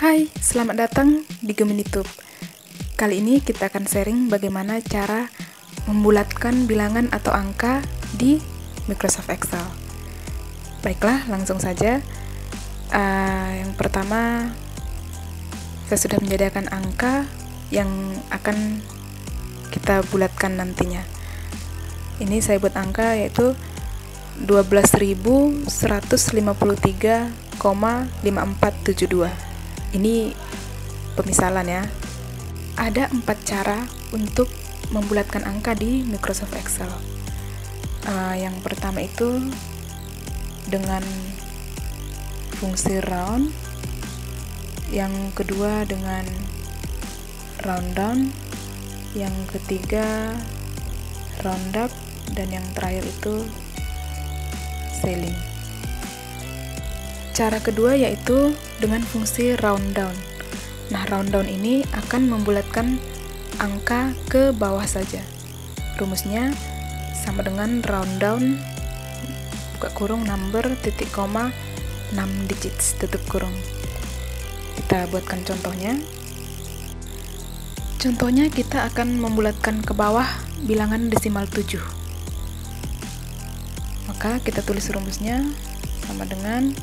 Hai, selamat datang di Geminitube. Kali ini kita akan sharing bagaimana cara membulatkan bilangan atau angka di Microsoft Excel. Baiklah, langsung saja. Uh, yang pertama, saya sudah menyediakan angka yang akan kita bulatkan nantinya. Ini saya buat angka yaitu 12.153,5472 ini pemisalan ya. Ada empat cara untuk membulatkan angka di Microsoft Excel. Uh, yang pertama itu dengan fungsi round, yang kedua dengan round down, yang ketiga round up, dan yang terakhir itu selling. Cara kedua yaitu dengan fungsi round down. Nah, round down ini akan membulatkan angka ke bawah saja. Rumusnya sama dengan round down buka kurung number titik koma 6 digits tutup kurung. Kita buatkan contohnya. Contohnya kita akan membulatkan ke bawah bilangan desimal 7. Maka kita tulis rumusnya sama dengan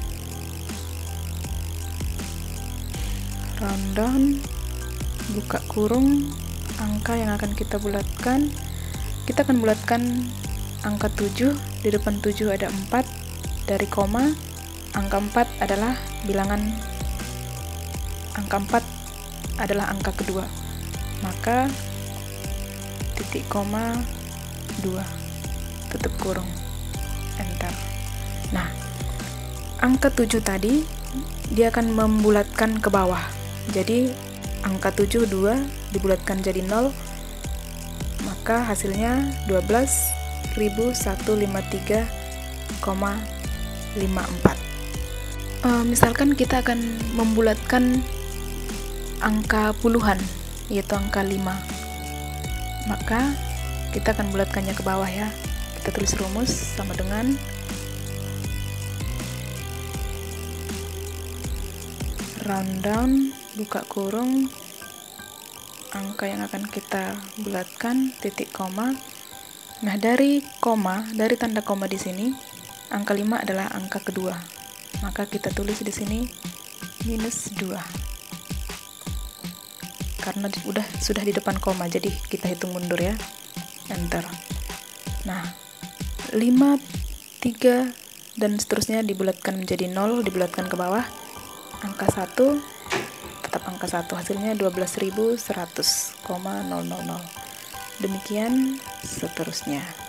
rundown buka kurung angka yang akan kita bulatkan. Kita akan bulatkan angka 7 di depan 7 ada 4 dari koma. Angka 4 adalah bilangan. Angka 4 adalah angka kedua. Maka titik koma 2 tutup kurung. Enter. Nah angka 7 tadi dia akan membulatkan ke bawah jadi angka 7 2 dibulatkan jadi 0 maka hasilnya 12.153,54 uh, misalkan kita akan membulatkan angka puluhan yaitu angka 5 maka kita akan bulatkannya ke bawah ya. Kita tulis rumus sama dengan round down buka kurung angka yang akan kita bulatkan titik koma. Nah dari koma dari tanda koma di sini angka 5 adalah angka kedua. Maka kita tulis di sini minus 2 karena udah sudah di depan koma jadi kita hitung mundur ya. Enter. Nah 5 3 dan seterusnya dibulatkan menjadi 0 dibulatkan ke bawah. Angka 1 tetap angka 1 hasilnya 12.100,000 demikian seterusnya